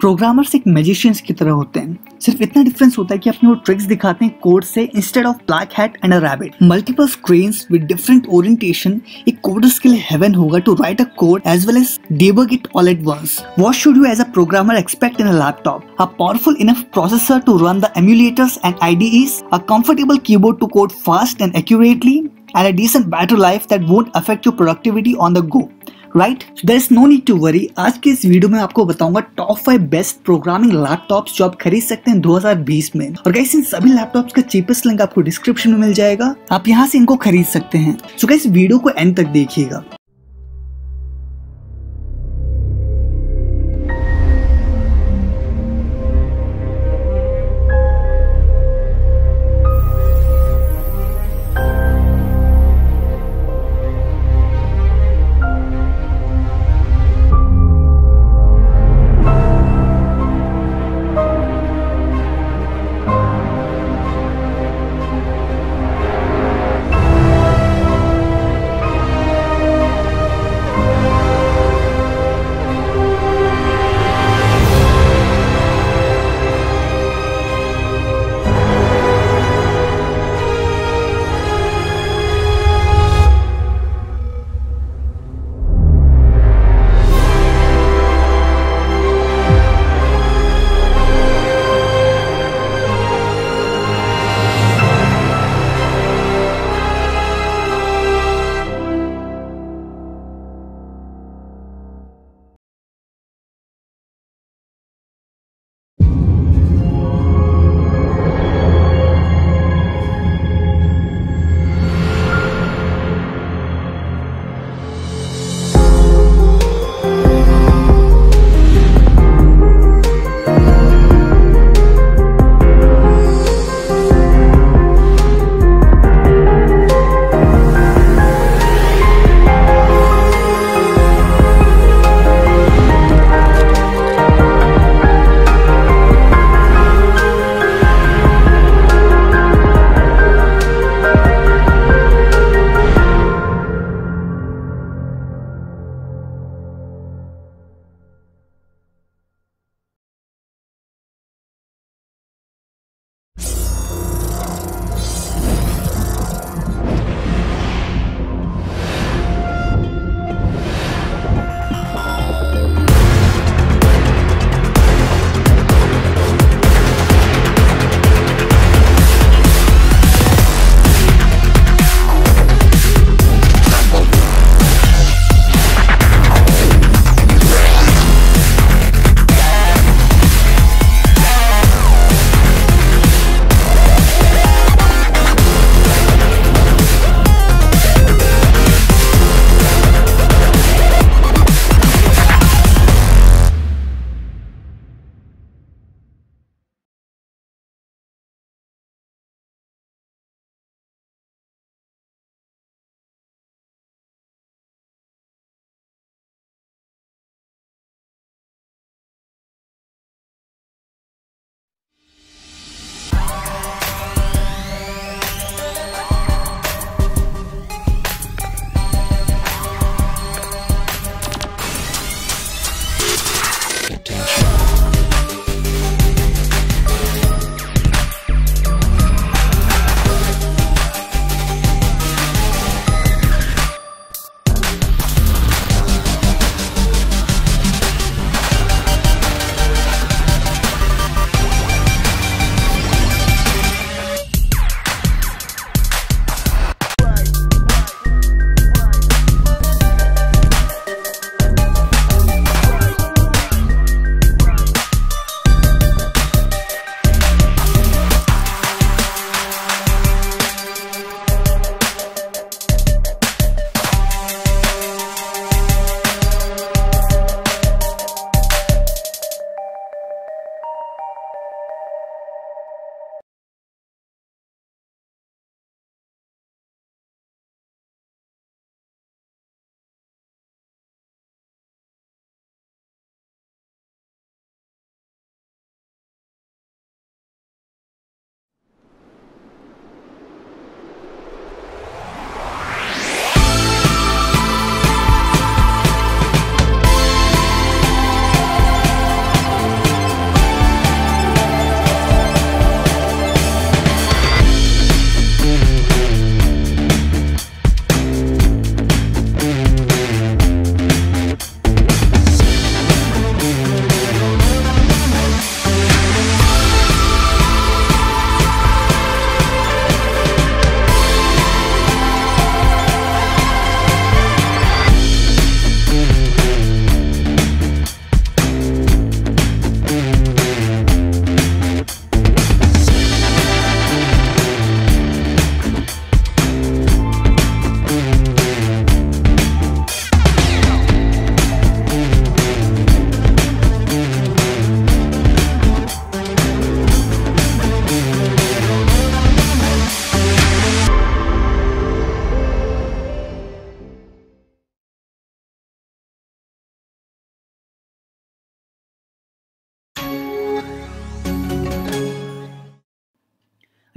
Programmers एक magicians की तरह होते हैं। सिर्फ़ इतना डिफरेंस होता है कि अपने वो ट्रिक्स दिखाते हैं कोड से instead of black hat and a rabbit multiple screen with different orientation एक कोडर्स के लिए हेवन होगा to write a code as well as debug it all at once what should you as a programmer expect in a laptop a powerful enough processor to run the emulators and IDEs, a comfortable keyboard to code fast and accurately, and a decent battery life that won't affect your productivity on the go. Right there is no need to worry आज के इस video में आपको बताऊँगा top five best programming laptop जो आप खरीद सकते हैं 2020 में। और गाइस इन सभी लैपटॉप का चीपेस्ट लिंक आपको डिस्क्रिप्शन में मिल जाएगा। आप यहाँ से इनको खरीद सकते हैं। सो गाइस वीडियो को एंड तक देखिएगा।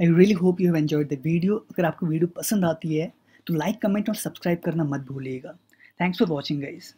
I really hope you have enjoyed the video अगर आपको वीडियो पसंद आती है तो लाइक कमेंट और सब्सक्राइब करना मत भूलिएगा। Thanks for watching guys